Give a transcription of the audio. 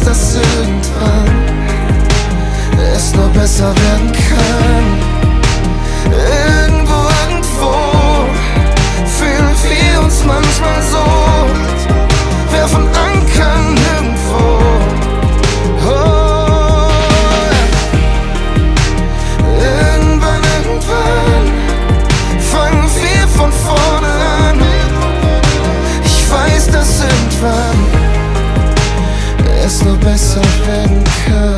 dass irgendwann es nur besser werden kann. Irgendwo, irgendwo fühlen wir uns manchmal so, werfen Ankern nirgendwo. Oh, irgendwann, irgendwann fangen wir von vorne an. Ich weiß, dass irgendwann es nur besser werden kann.